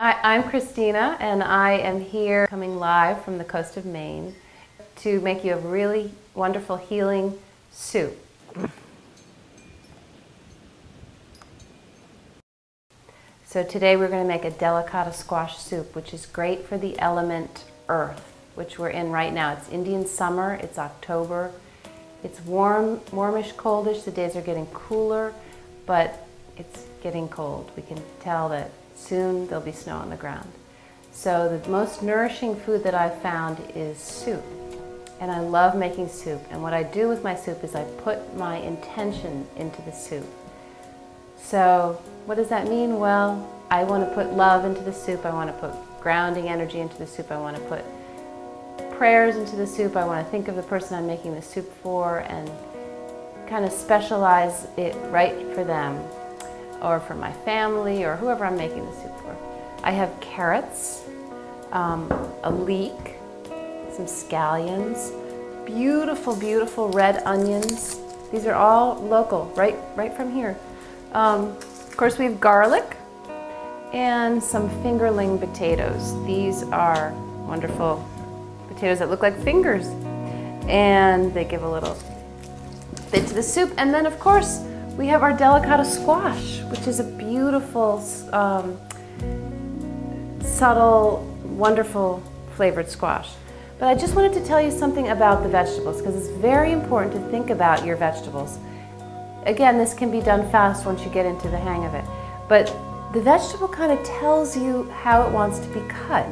Hi, I'm Christina, and I am here coming live from the coast of Maine to make you a really wonderful healing soup. So today we're going to make a delicata squash soup, which is great for the element earth, which we're in right now. It's Indian summer, it's October. It's warm, warmish, coldish. The days are getting cooler, but it's getting cold. We can tell that soon there'll be snow on the ground. So the most nourishing food that I've found is soup. And I love making soup. And what I do with my soup is I put my intention into the soup. So what does that mean? Well, I want to put love into the soup. I want to put grounding energy into the soup. I want to put prayers into the soup. I want to think of the person I'm making the soup for and kind of specialize it right for them or for my family or whoever I'm making the soup for. I have carrots, um, a leek, some scallions, beautiful, beautiful red onions. These are all local, right, right from here. Um, of course, we have garlic and some fingerling potatoes. These are wonderful potatoes that look like fingers and they give a little bit to the soup. And then, of course, we have our delicata squash, which is a beautiful, um, subtle, wonderful flavored squash. But I just wanted to tell you something about the vegetables because it's very important to think about your vegetables. Again, this can be done fast once you get into the hang of it. But the vegetable kind of tells you how it wants to be cut,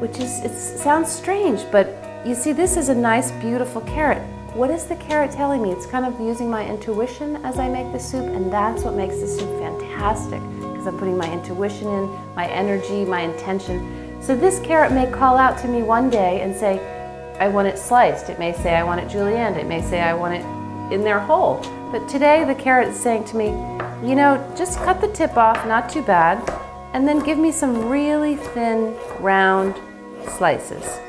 which is, it sounds strange, but you see this is a nice, beautiful carrot. What is the carrot telling me? It's kind of using my intuition as I make the soup, and that's what makes the soup fantastic because I'm putting my intuition in, my energy, my intention. So this carrot may call out to me one day and say, I want it sliced. It may say, I want it julienne. It may say, I want it in their whole. But today the carrot is saying to me, you know, just cut the tip off, not too bad, and then give me some really thin, round slices.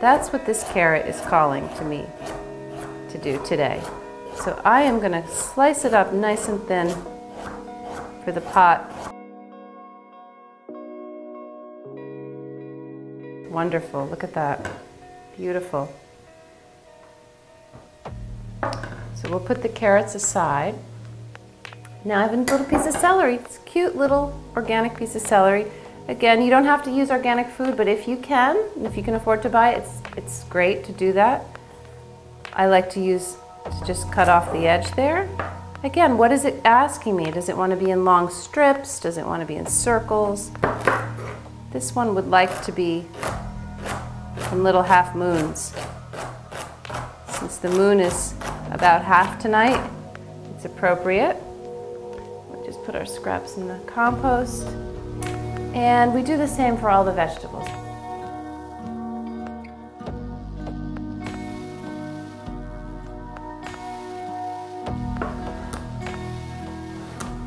That's what this carrot is calling to me to do today. So I am going to slice it up nice and thin for the pot Wonderful, look at that. Beautiful. So we'll put the carrots aside. Now I have a little piece of celery. It's a cute little organic piece of celery. Again, you don't have to use organic food, but if you can, if you can afford to buy it, it's, it's great to do that. I like to use, to just cut off the edge there. Again, what is it asking me? Does it want to be in long strips? Does it want to be in circles? This one would like to be in little half moons. Since the moon is about half tonight, it's appropriate. We'll just put our scraps in the compost. And we do the same for all the vegetables.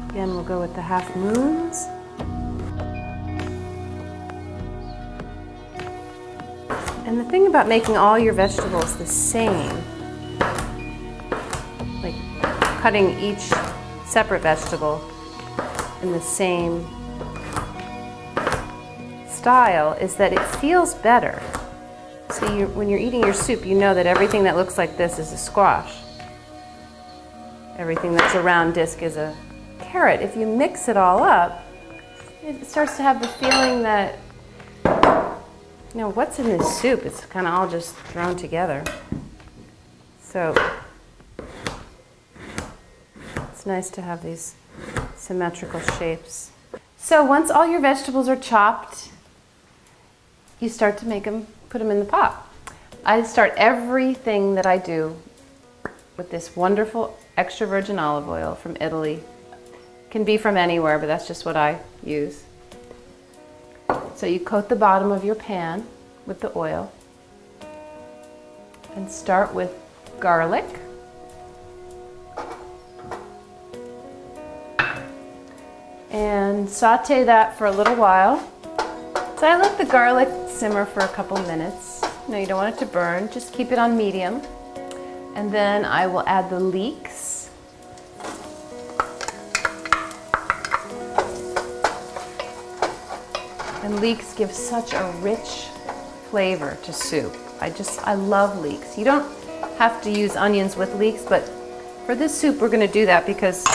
Again, we'll go with the half moons. And the thing about making all your vegetables the same, like cutting each separate vegetable in the same style, is that it feels better. So you, when you're eating your soup, you know that everything that looks like this is a squash. Everything that's a round disc is a carrot. If you mix it all up, it starts to have the feeling that you know, what's in this soup? It's kind of all just thrown together. So it's nice to have these symmetrical shapes. So once all your vegetables are chopped, you start to make them, put them in the pot. I start everything that I do with this wonderful extra virgin olive oil from Italy. Can be from anywhere, but that's just what I use. So you coat the bottom of your pan with the oil and start with garlic. And saute that for a little while. So I let the garlic simmer for a couple minutes. No, you don't want it to burn, just keep it on medium. And then I will add the leeks. And leeks give such a rich flavor to soup. I just, I love leeks. You don't have to use onions with leeks, but for this soup we're gonna do that because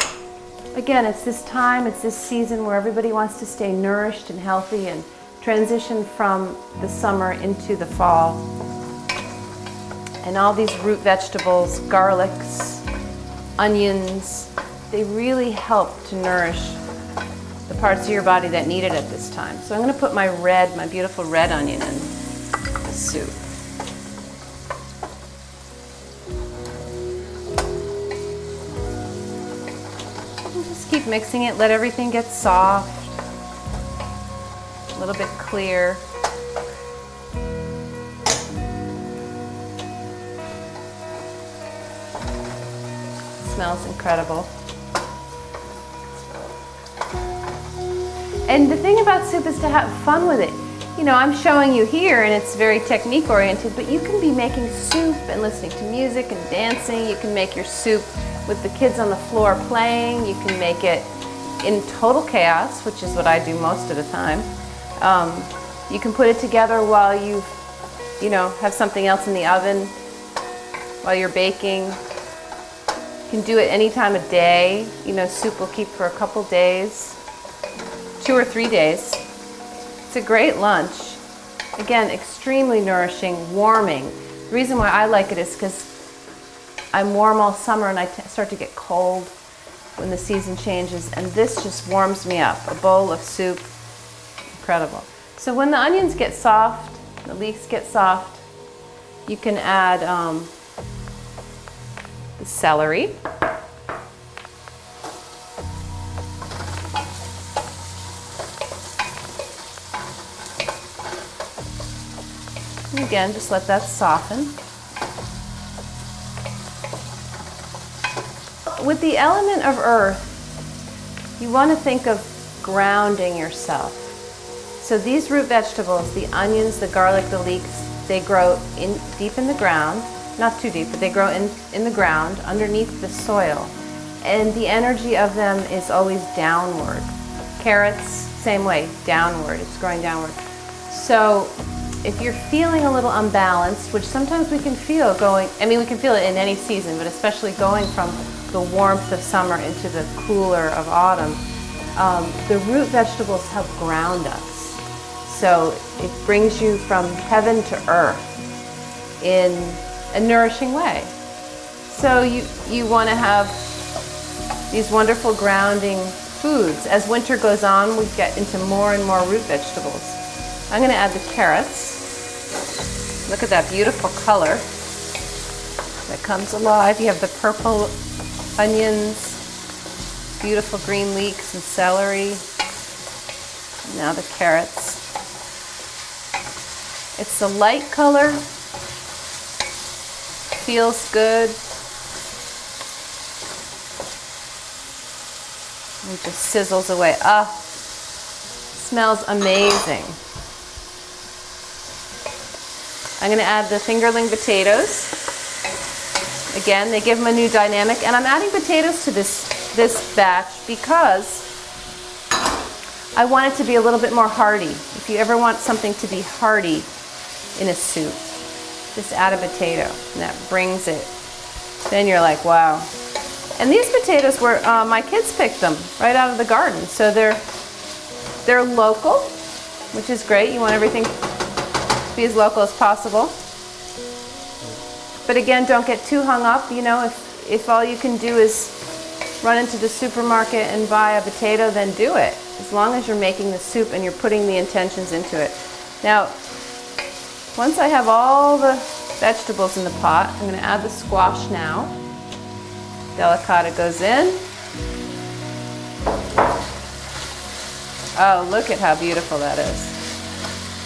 again, it's this time, it's this season where everybody wants to stay nourished and healthy and transition from the summer into the fall. And all these root vegetables, garlics, onions, they really help to nourish the parts of your body that need it at this time. So I'm going to put my red, my beautiful red onion in the soup. Just keep mixing it, let everything get soft, a little bit clear. Smells incredible. And the thing about soup is to have fun with it. You know, I'm showing you here and it's very technique oriented, but you can be making soup and listening to music and dancing. You can make your soup with the kids on the floor playing. You can make it in total chaos, which is what I do most of the time. Um, you can put it together while you, you know, have something else in the oven, while you're baking. You can do it any time of day. You know, soup will keep for a couple days two or three days. It's a great lunch. Again, extremely nourishing, warming. The reason why I like it is because I'm warm all summer and I start to get cold when the season changes and this just warms me up. A bowl of soup, incredible. So when the onions get soft, the leeks get soft, you can add um, the celery. And again, just let that soften. With the element of earth, you want to think of grounding yourself. So these root vegetables, the onions, the garlic, the leeks, they grow in deep in the ground, not too deep, but they grow in, in the ground underneath the soil. And the energy of them is always downward. Carrots, same way, downward, it's growing downward. So if you're feeling a little unbalanced, which sometimes we can feel going, I mean, we can feel it in any season, but especially going from the warmth of summer into the cooler of autumn, um, the root vegetables help ground us. So it brings you from heaven to earth in a nourishing way. So you, you want to have these wonderful grounding foods. As winter goes on, we get into more and more root vegetables. I'm going to add the carrots. Look at that beautiful color that comes alive. You have the purple onions, beautiful green leeks and celery. Now the carrots. It's a light color, feels good. It just sizzles away. Ah, smells amazing. I'm going to add the fingerling potatoes. Again, they give them a new dynamic. And I'm adding potatoes to this, this batch because I want it to be a little bit more hearty. If you ever want something to be hearty in a soup, just add a potato and that brings it. Then you're like, wow. And these potatoes were, uh, my kids picked them right out of the garden. So they're, they're local, which is great. You want everything to be as local as possible. But again, don't get too hung up. You know, if, if all you can do is run into the supermarket and buy a potato, then do it. As long as you're making the soup and you're putting the intentions into it. Now, once I have all the vegetables in the pot, I'm going to add the squash now. Delicata goes in. Oh, look at how beautiful that is.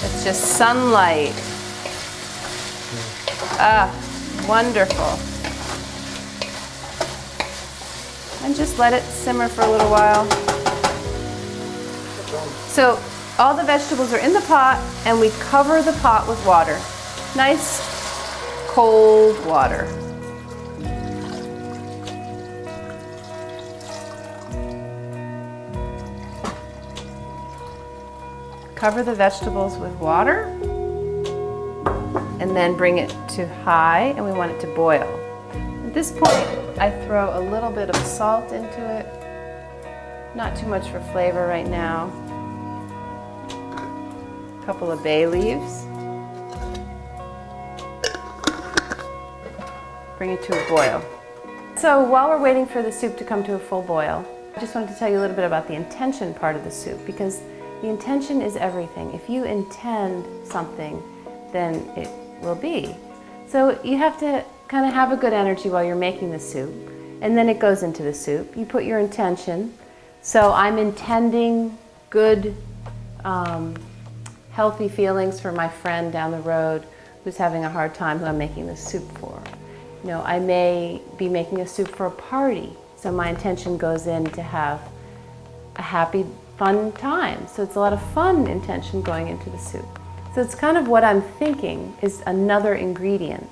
It's just sunlight. Ah, wonderful. And just let it simmer for a little while. So all the vegetables are in the pot and we cover the pot with water. Nice cold water. cover the vegetables with water and then bring it to high and we want it to boil. At this point, I throw a little bit of salt into it. Not too much for flavor right now. A couple of bay leaves. Bring it to a boil. So while we're waiting for the soup to come to a full boil, I just wanted to tell you a little bit about the intention part of the soup because the intention is everything. If you intend something, then it will be. So you have to kind of have a good energy while you're making the soup and then it goes into the soup. You put your intention. So I'm intending good, um, healthy feelings for my friend down the road who's having a hard time who I'm making the soup for. You know, I may be making a soup for a party, so my intention goes in to have a happy, fun time. So it's a lot of fun intention going into the soup. So it's kind of what I'm thinking is another ingredient.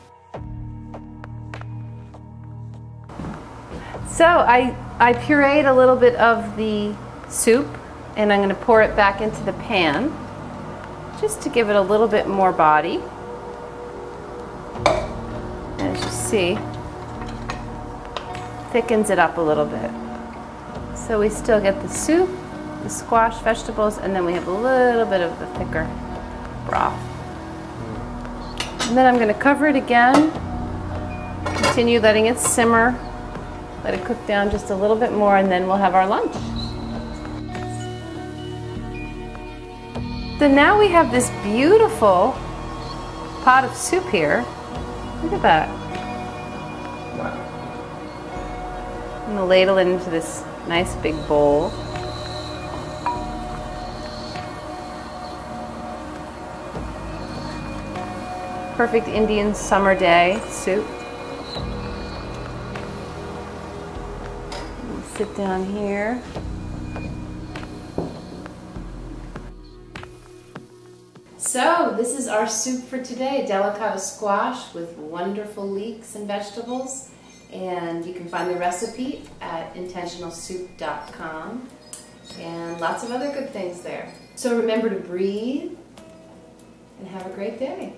So I, I pureed a little bit of the soup and I'm going to pour it back into the pan just to give it a little bit more body as you see, thickens it up a little bit. So we still get the soup, the squash vegetables, and then we have a little bit of the thicker broth. And then I'm going to cover it again, continue letting it simmer, let it cook down just a little bit more, and then we'll have our lunch. So now we have this beautiful pot of soup here Look at that. Wow. I'm to ladle into this nice big bowl. Perfect Indian summer day soup. Sit down here. So this is our soup for today, delicata squash with wonderful leeks and vegetables. And you can find the recipe at intentionalsoup.com and lots of other good things there. So remember to breathe and have a great day.